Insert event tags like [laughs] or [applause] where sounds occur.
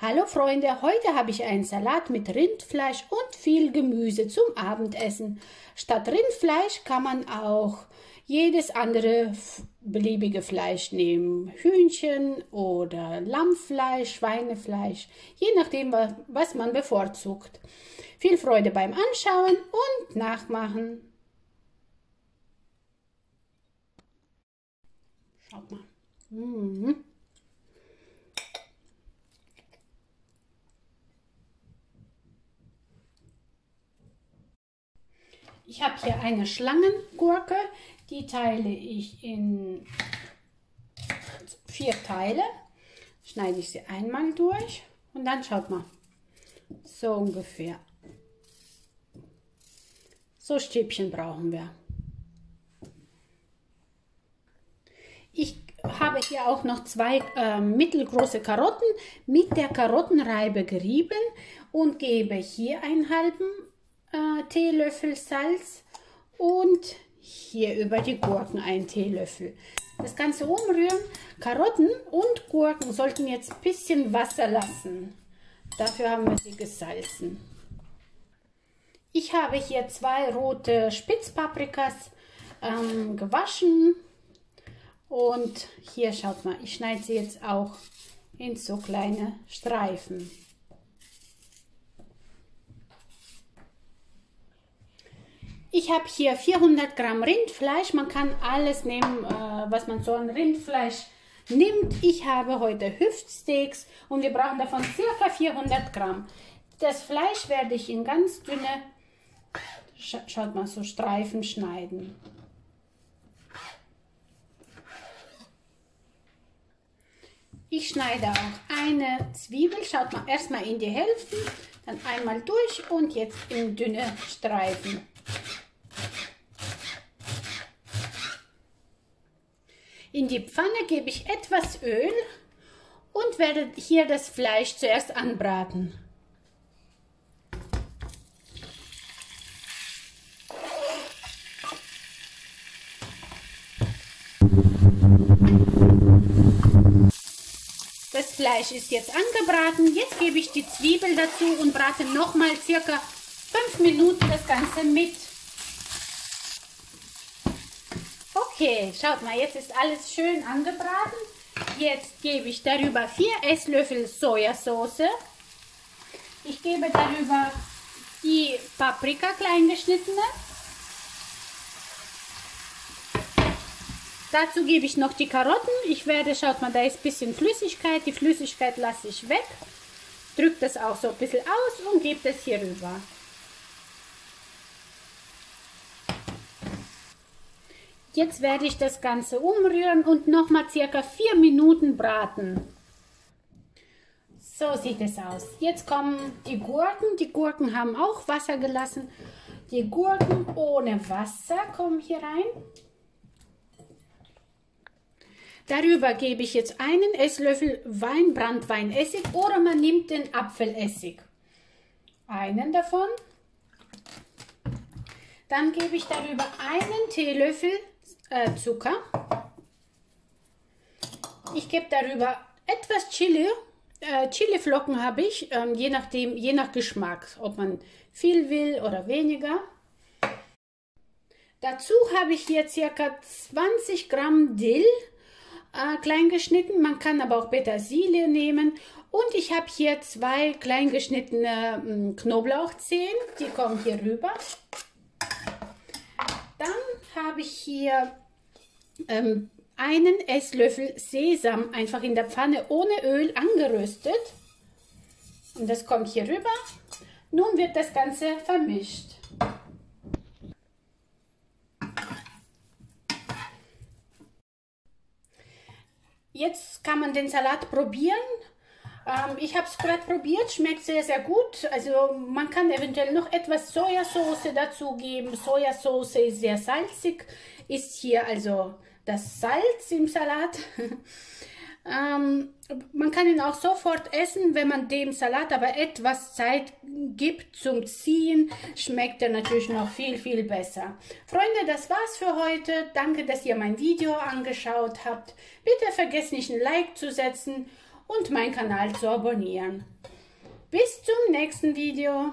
Hallo Freunde, heute habe ich einen Salat mit Rindfleisch und viel Gemüse zum Abendessen. Statt Rindfleisch kann man auch jedes andere beliebige Fleisch nehmen. Hühnchen oder Lammfleisch, Schweinefleisch, je nachdem, was man bevorzugt. Viel Freude beim Anschauen und Nachmachen. Schaut mal. Mmh. Ich habe hier eine Schlangengurke, die teile ich in vier Teile. Schneide ich sie einmal durch und dann schaut mal, so ungefähr. So Stäbchen brauchen wir. Ich habe hier auch noch zwei äh, mittelgroße Karotten mit der Karottenreibe gerieben und gebe hier einen halben äh, Teelöffel Salz und hier über die Gurken einen Teelöffel. Das Ganze umrühren. Karotten und Gurken sollten jetzt ein bisschen Wasser lassen. Dafür haben wir sie gesalzen. Ich habe hier zwei rote Spitzpaprikas ähm, gewaschen. Und hier schaut mal, ich schneide sie jetzt auch in so kleine Streifen. Ich habe hier 400 Gramm Rindfleisch. Man kann alles nehmen, äh, was man so an Rindfleisch nimmt. Ich habe heute Hüftsteaks und wir brauchen davon circa 400 Gramm. Das Fleisch werde ich in ganz dünne, schaut mal, so Streifen schneiden. Ich schneide auch eine Zwiebel, schaut mal, erstmal in die Hälfte, dann einmal durch und jetzt in dünne Streifen. In die Pfanne gebe ich etwas Öl und werde hier das Fleisch zuerst anbraten. Das Fleisch ist jetzt angebraten. Jetzt gebe ich die Zwiebel dazu und brate nochmal circa 5 Minuten das Ganze mit. Okay, schaut mal, jetzt ist alles schön angebraten. Jetzt gebe ich darüber 4 Esslöffel Sojasauce. Ich gebe darüber die Paprika kleingeschnittene. Dazu gebe ich noch die Karotten. Ich werde, schaut mal, da ist ein bisschen Flüssigkeit. Die Flüssigkeit lasse ich weg. Drücke das auch so ein bisschen aus und gebe das hier rüber. Jetzt werde ich das Ganze umrühren und nochmal circa 4 Minuten braten. So sieht es aus. Jetzt kommen die Gurken. Die Gurken haben auch Wasser gelassen. Die Gurken ohne Wasser kommen hier rein. Darüber gebe ich jetzt einen Esslöffel Weinbrandweinessig oder man nimmt den Apfelessig. Einen davon. Dann gebe ich darüber einen Teelöffel äh, Zucker. Ich gebe darüber etwas Chili. Äh, Chiliflocken habe ich, ähm, je nachdem, je nach Geschmack, ob man viel will oder weniger. Dazu habe ich hier circa 20 Gramm Dill äh, klein. Man kann aber auch Petersilie nehmen. Und ich habe hier zwei klein geschnittene hm, Knoblauchzehen. Die kommen hier rüber. Dann habe ich hier ähm, einen Esslöffel Sesam einfach in der Pfanne ohne Öl angeröstet. Und das kommt hier rüber. Nun wird das Ganze vermischt. Jetzt kann man den Salat probieren. Ähm, ich habe es gerade probiert, schmeckt sehr, sehr gut. Also man kann eventuell noch etwas Sojasauce dazugeben. Sojasauce ist sehr salzig, ist hier also das Salz im Salat. [laughs] ähm, man kann ihn auch sofort essen, wenn man dem Salat aber etwas Zeit gibt zum Ziehen, schmeckt er natürlich noch viel, viel besser. Freunde, das war's für heute. Danke, dass ihr mein Video angeschaut habt. Bitte vergesst nicht ein Like zu setzen und meinen Kanal zu abonnieren. Bis zum nächsten Video.